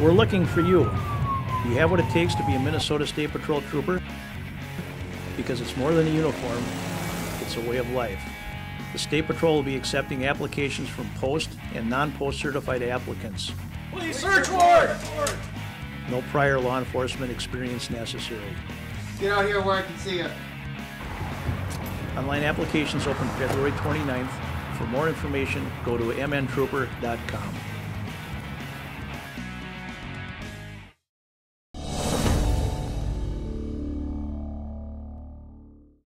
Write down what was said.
We're looking for you. You have what it takes to be a Minnesota State Patrol trooper? Because it's more than a uniform, it's a way of life. The State Patrol will be accepting applications from post and non-post certified applicants. Please search warrant! No prior law enforcement experience necessary. Get out here where I can see you. Online applications open February 29th. For more information, go to mntrooper.com.